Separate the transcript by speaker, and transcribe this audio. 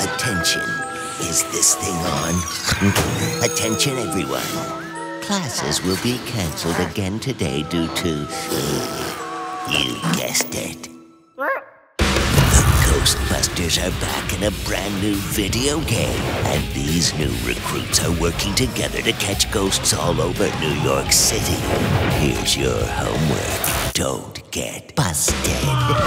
Speaker 1: Attention. Is this thing on? Attention, everyone. Classes will be cancelled again today due to. uh, you guessed it. The Ghostbusters are back in a brand new video game, and these new recruits are working together to catch ghosts all over New York City. Here's your homework. Don't get busted.